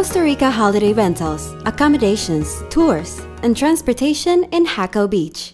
Costa Rica Holiday Rentals, accommodations, tours, and transportation in Jaco Beach.